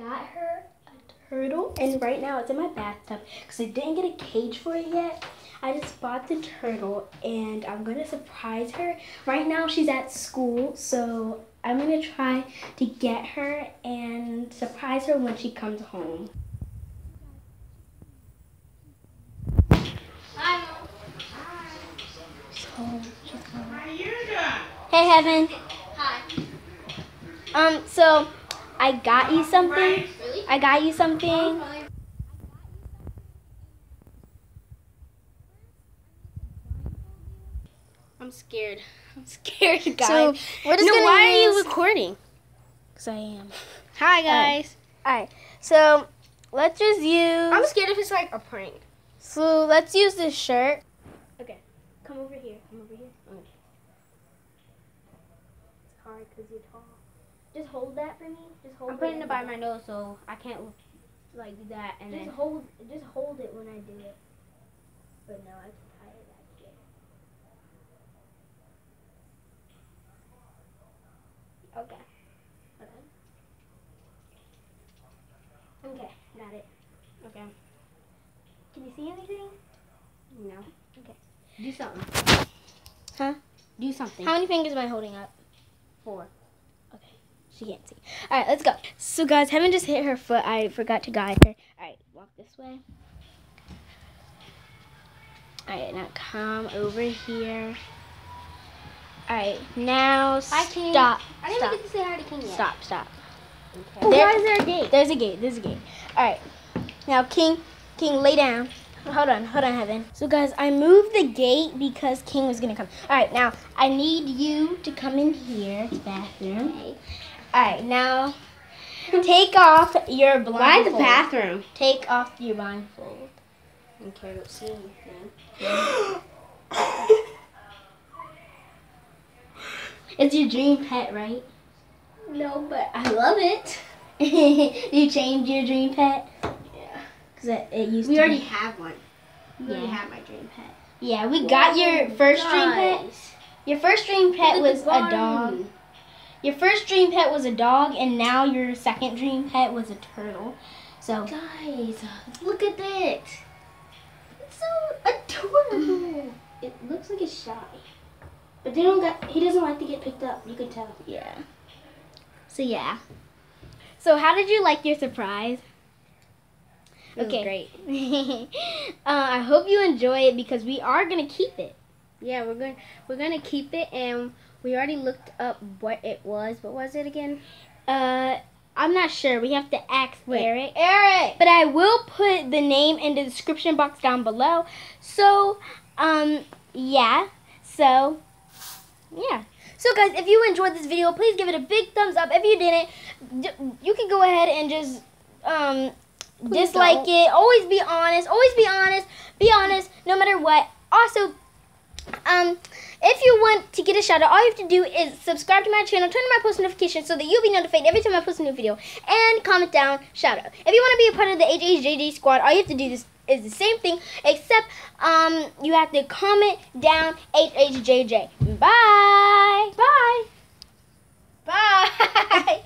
got her a turtle, and right now it's in my bathtub because I didn't get a cage for it yet. I just bought the turtle, and I'm gonna surprise her. Right now she's at school, so I'm gonna try to get her and surprise her when she comes home. Hi. Hi. So she's coming. Hey, Heaven. Hi. Um, so I got you something. I got you something. I'm scared. I'm scared, guys. So, we're just no, why are you recording? Cause I am. Hi oh. guys. Alright, so let's just use. I'm scared if it's like a prank. so let's use this shirt. Okay, come over here. Come over here. Okay. It's hard because you're. Just hold that for me. Just hold. I'm putting and it by my nose, so I can't like do that. And Just then hold. Just hold it when I do it. But no, I can tie it back here. Okay. Okay. Okay, got it. okay, Can you see anything? no. Okay. Do something. Huh? Do something. How many fingers am I holding up? Four. She can't see. All right, let's go. So, guys, Heaven just hit her foot. I forgot to guide her. All right, walk this way. All right, now come over here. All right, now stop. I didn't Stop. even get to say hi to King yet. Stop, stop. Okay. There- Why is there a gate? There's a gate. There's a gate. All right. Now, King, King, lay down. Hold on, hold on, Heaven. So, guys, I moved the gate because King was gonna come. All right, now I need you to come in here, bathroom. All right, now take off your blindfold. Why the bathroom? Take off your blindfold. Okay, I don't see anything. It's your dream pet, right? No, but I love it. you changed your dream pet? Yeah. Cause it, it used We to already be. have one. We already Yeah. have my dream pet. Yeah, we got your first dream pet. Your first dream pet was a dog. Your first dream pet was a dog, and now your second dream pet was a turtle. So Guys, look at it. It's so adorable. It looks like it's shy. But they don't got he doesn't like to get picked up, you can tell. yeah. So yeah. So how did you like your surprise? It was Okay. great. uh, I hope you enjoy it because we are gonna keep it. Yeah, we're going we're gonna keep it and we already looked up what it was. What was it again? Uh, I'm not sure. We have to ask Wait. Eric. Eric! But I will put the name in the description box down below. So, um, yeah. So, yeah. So, guys, if you enjoyed this video, please give it a big thumbs up. If you didn't, you can go ahead and just, um, Please dislike don't. it. Always be honest. Always be honest. Be honest no matter what. Also, um, if you want to get a shout out, all you have to do is subscribe to my channel, turn on my post notifications so that you'll be notified every time I post a new video, and comment down shout out. If you want to be a part of the HHJJ squad, all you have to do is is the same thing, except um, you have to comment down HHJJ. Bye. Bye. Bye.